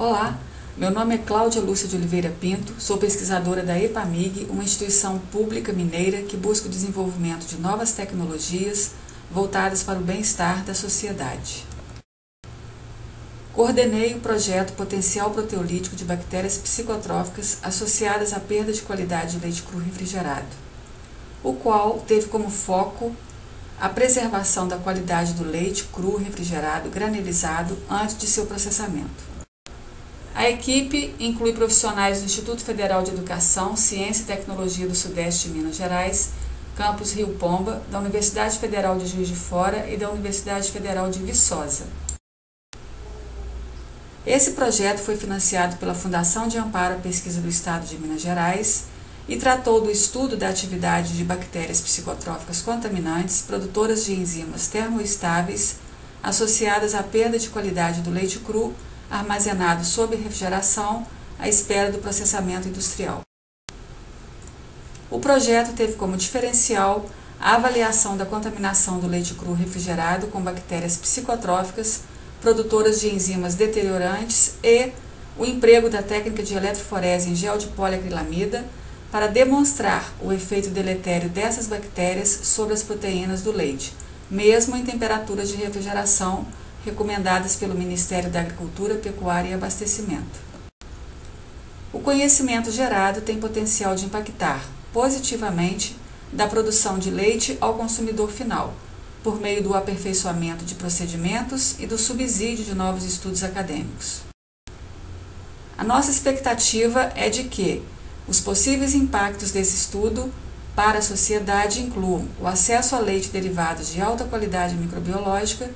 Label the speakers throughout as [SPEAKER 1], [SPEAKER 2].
[SPEAKER 1] Olá, meu nome é Cláudia Lúcia de Oliveira Pinto, sou pesquisadora da EPAMIG, uma instituição pública mineira que busca o desenvolvimento de novas tecnologias voltadas para o bem-estar da sociedade. Coordenei o projeto Potencial Proteolítico de Bactérias Psicotróficas associadas à perda de qualidade de leite cru refrigerado, o qual teve como foco a preservação da qualidade do leite cru refrigerado granulizado antes de seu processamento. A equipe inclui profissionais do Instituto Federal de Educação, Ciência e Tecnologia do Sudeste de Minas Gerais, campus Rio Pomba, da Universidade Federal de Juiz de Fora e da Universidade Federal de Viçosa. Esse projeto foi financiado pela Fundação de Amparo à Pesquisa do Estado de Minas Gerais e tratou do estudo da atividade de bactérias psicotróficas contaminantes, produtoras de enzimas termoestáveis, associadas à perda de qualidade do leite cru armazenado sob refrigeração à espera do processamento industrial. O projeto teve como diferencial a avaliação da contaminação do leite cru refrigerado com bactérias psicotróficas, produtoras de enzimas deteriorantes e o emprego da técnica de eletroforese em gel de poliacrilamida para demonstrar o efeito deletério dessas bactérias sobre as proteínas do leite, mesmo em temperaturas de refrigeração recomendadas pelo Ministério da Agricultura, Pecuária e Abastecimento. O conhecimento gerado tem potencial de impactar positivamente da produção de leite ao consumidor final, por meio do aperfeiçoamento de procedimentos e do subsídio de novos estudos acadêmicos. A nossa expectativa é de que os possíveis impactos desse estudo para a sociedade incluam o acesso a leite derivados de alta qualidade microbiológica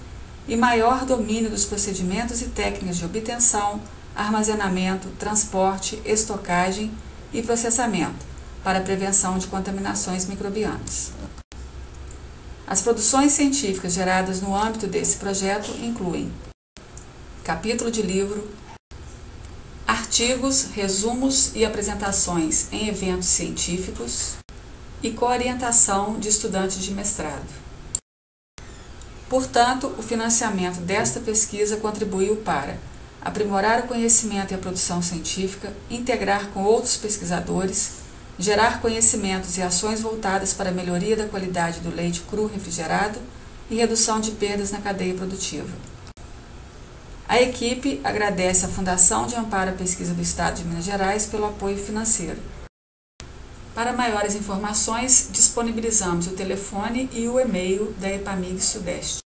[SPEAKER 1] e maior domínio dos procedimentos e técnicas de obtenção, armazenamento, transporte, estocagem e processamento para a prevenção de contaminações microbianas. As produções científicas geradas no âmbito desse projeto incluem capítulo de livro, artigos, resumos e apresentações em eventos científicos e coorientação de estudantes de mestrado. Portanto, o financiamento desta pesquisa contribuiu para aprimorar o conhecimento e a produção científica, integrar com outros pesquisadores, gerar conhecimentos e ações voltadas para a melhoria da qualidade do leite cru refrigerado e redução de perdas na cadeia produtiva. A equipe agradece à Fundação de Amparo à Pesquisa do Estado de Minas Gerais pelo apoio financeiro. Para maiores informações, disponibilizamos o telefone e o e-mail da EPAMIG Sudeste.